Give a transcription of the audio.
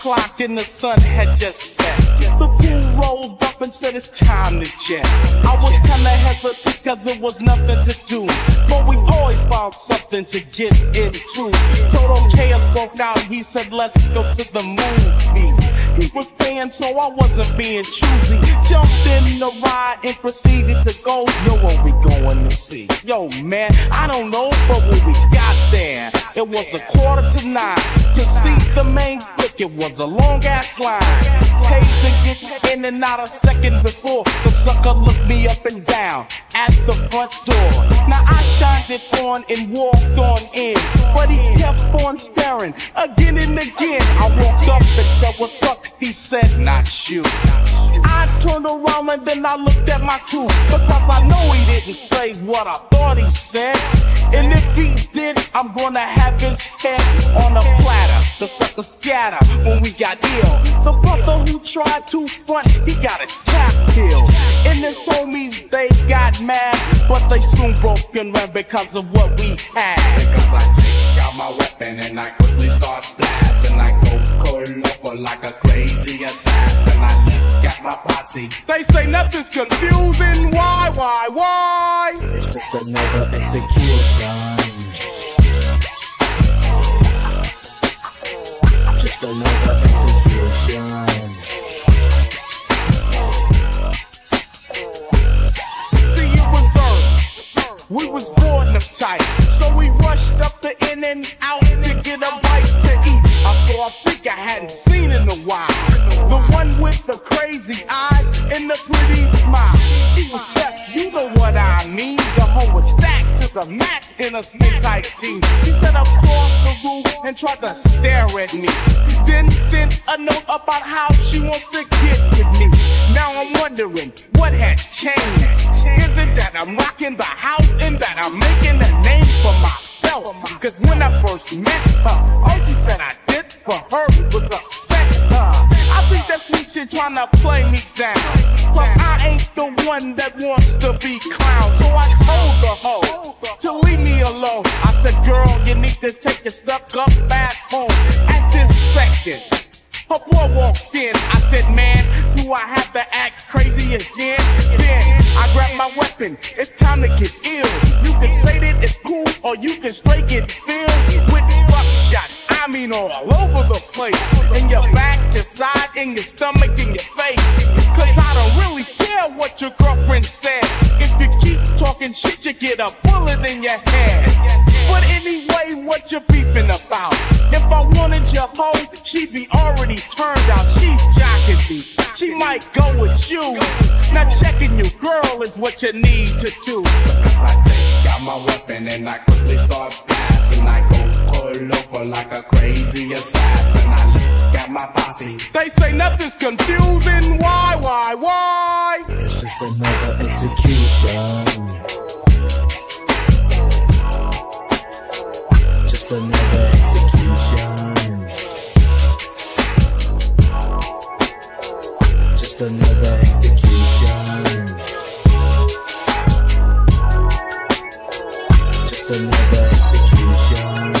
o'clock and the sun had just set. The pool rolled up and said it's time to jet. I was kinda hesitant cause it was nothing to do. But we always found something to get into. Total chaos broke out, he said let's go to the movies. He was paying so I wasn't being choosy. Jumped in the ride and proceeded to go. Yo, what we going to see? Yo, man, I don't know, but when we got there, it was a quarter to nine. To see the main it was a long ass line. Paid to get in and out a second before. The sucker looked me up and down at the front door. Now I shined it on and walked on in, but he kept on staring again and again. I walked up and said, What's up? He said, Not you. I turned around and then I looked at my crew because I know he didn't say what I thought he said. And if he did, I'm gonna have his head on a platter. The suckers scatter when we got ill. The brother who tried to front, he got his cap killed. And his homies, they got mad, but they soon broke and ran because of what we had. Because I take out my weapon and I quickly start blasting. I go cold loco like a crazy assassin. I look at my posse. They say nothing's confusing. Why, why, why? It's just another execution. Just another execution. See, it was early. We was bored and tight, so we rushed up the In-N-Out to get a bite to eat. I saw a freak I hadn't seen in a while. The one with the crazy eyes and the pretty smile. She was deaf, you know what I mean. The hoe was stacked to the max in a skin tight jeans. She across the room and tried to stare at me. Then sent a note about how she wants to get with me. Now I'm wondering what has changed. Is it that I'm rocking the house and that I'm making a name for myself? Cause when I first met her, all she said I did for her was upset her. I think that sweet shit trying to play me down. Plus I ain't the one that wants to be clown. So I told the hoe to leave me alone. You need to take your stuff up back home. At this second. Her boy walked in. I said, man, do I have to act crazy again? Then I grabbed my weapon. It's time to get ill. You can say that it's cool, or you can straight get filled with buckshots. I mean, all over the place. In your back, your side, in your stomach, in your face. Cause I don't really care what your girlfriend said. If you keep talking shit, you get a bullet in your head. But anyway, what you beefing about? If I wanted your hoe, she'd be already turned out. She's jocking me. She might go with you. Now checking you, girl, is what you need to do. Because I take out my weapon and I quickly start blasting. I go cold loco like a crazy assassin. I look at my posse. They say nothing's confusing. Why, why, why? It's just another execution. Just another execution. Just another execution.